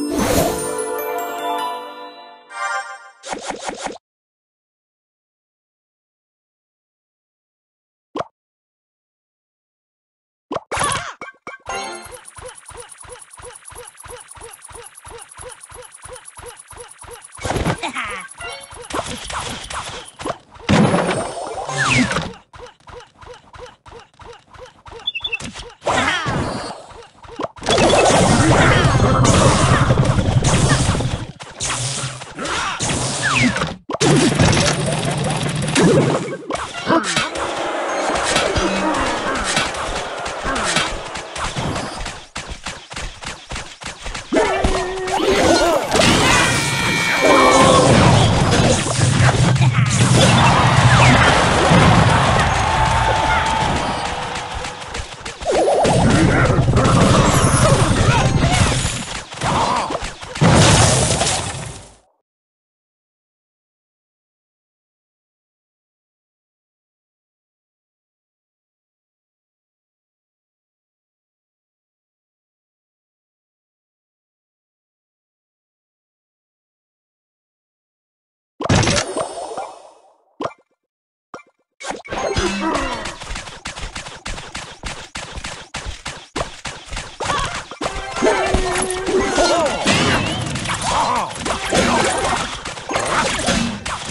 Música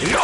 Yeah!